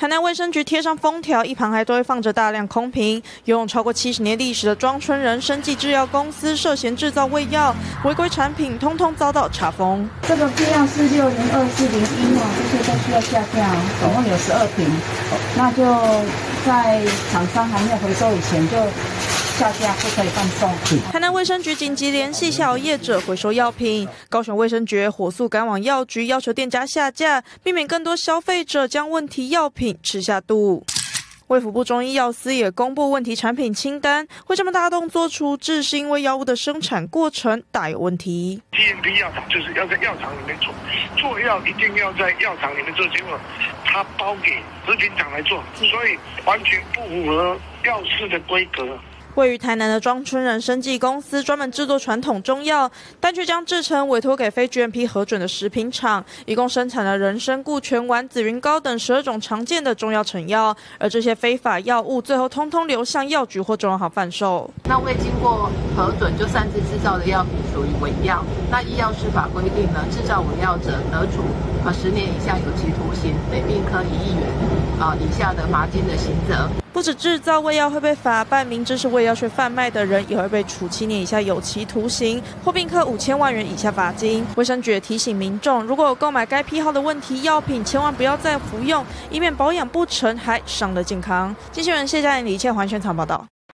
台南卫生局贴上封条，一旁还都会放着大量空瓶。拥有超过七十年历史的庄春仁生技制药公司涉嫌制造胃药，违规产品通通遭到查封。这个批量是六零二四零一哦，这些都需要下架，总共有十二瓶，那就在厂商还没有回收以前就。下架不可以放送。台南卫生局紧急联系下游业者回收药品，高雄卫生局火速赶往药局，要求店家下架，避免更多消费者将问题药品吃下肚。卫福部中医药司也公布问题产品清单，会这么大动作处置，是因为药物的生产过程大有问题。GMP 药厂就是要在药厂里面做，做药一定要在药厂里面做，结果他包给食品厂来做，所以完全不符合药事的规格。位于台南的庄春人生技公司专门制作传统中药，但却将制成委托给非 GMP 核准的食品厂，一共生产了人参、固醛丸、紫云膏等十二种常见的中药成药，而这些非法药物最后通通流向药局或中药行贩售。那未经过核准就擅自制造的药品属于伪药，那医药师法规定呢，制造伪药者得处啊十年以下有期徒刑，每并科一亿元啊以下的罚金的刑责。不止制造伪药会被罚办，明知是胃药却贩卖的人也会被处七年以下有期徒刑或并科五千万元以下罚金。卫生局提醒民众，如果有购买该批号的问题药品，千万不要再服用，以免保养不成还伤了健康。机器人谢佳莹李倩环全场报道。